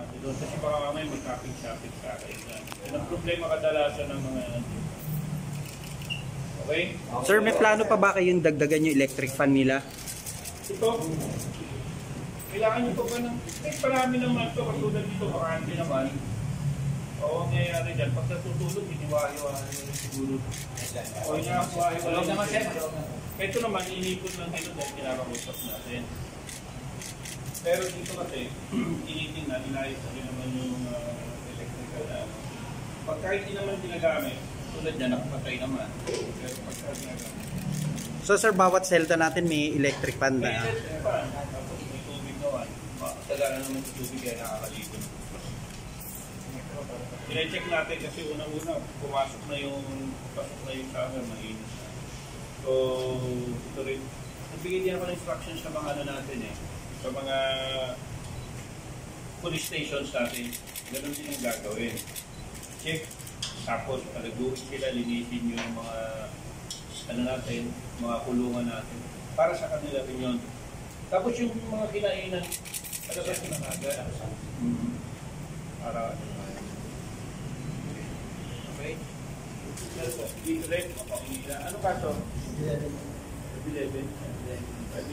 importante doon. Kasi baka mamaya mag-shopping-shopping sa akin. Yan ang problema kadalasan ng mga Okay? Sir, may plano pa ba kayong dagdagan yung electric fan nila? Ito, kailangan nyo pa ba ng... Eh, parami naman ito. Katulad dito, marami naman. Oo, ang nangyayari dyan. Pag natutulog, iniwahi-wahi na rin siguro. O naman siya. Ito naman, inipot lang dito dahil kinakausap natin. Pero dito kasi, tinitingnan, inayos na naman yung uh, electrical na ano. Pagka hindi naman ginagamit, tulad niya, nakapatay naman. Pero pagka ginagamit, So sir, bawat selda natin may electric fan may na. electric fan, tapos may tubig naman. Matagalan naman sa tubig kaya nakakaligo. Pine-check natin kasi unang-una, pumasok na yung, pasok na yung summer, mainit na. So, ito rin. Nagbigay din ako ng instructions sa mga ano natin eh. Sa mga police stations natin. Ganun din yung gagawin. Check. Tapos, palaguin sila, linisin yung mga ano natin, mga kulungan natin. Para sa kanila rin yun. Tapos yung mga kinainan, talaga sila agad. Mm-hmm. Para Okay? Dito rin. Ano ka to? 11.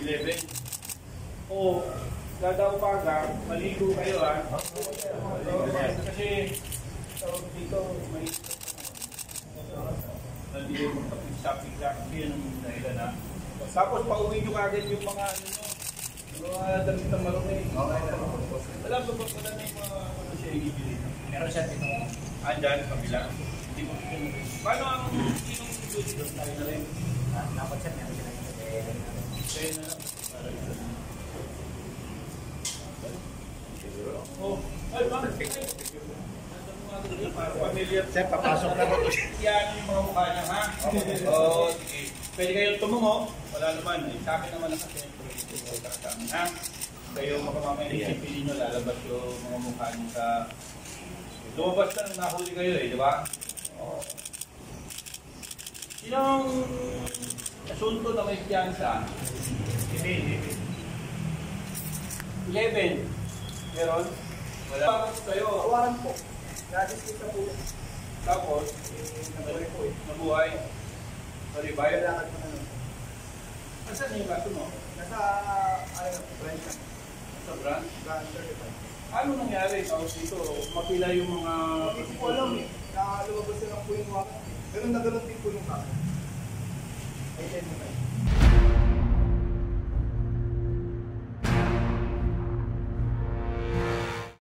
11. Oo. Kada umaga, maligo kayo ha. Kasi tawag dito, may mo magpapig-sapig-sapig kasi yun ang dahilan na. Tapos pauwi nyo kagad yung mga ano nyo, yung mga damit na marumi. Alam mo ba pala na yung mga ano siya ibibili? Meron siya dito. Andyan, kabila. Hindi mo Paano ang sinong rin? Ah, Dapat siya meron siya. Kaya na lang. Oh, ay? Familiar. Sir, papasok na po. Yan yung mga mukha niya, ha? Oo, sige. Pwede kayong tumungo. Wala naman. Eh, sa akin naman ito sa amin, ha? Kayo makamamaya isipin ninyo, lalabas yung mga mukha niyo sa... Lumabas na nahuli kayo eh, di ba? Oo. Sinong asunto na may piyansa? Hindi. 11. Meron? Wala. Bakit kayo? Awaran po. Gratis kita po. Tapos, Nabuhay po eh. nabuhay. Sorry, bayad lang. Kailangan ko ano. Asan yung kaso mo? Nasa, ano, brand ka. Sa brand? Brand certified. Ano nangyari sa dito? Mapila yung mga... Hindi ko alam eh. Na lumabas na po yung mga. Ganun na ganun din po yung kaka. Identify.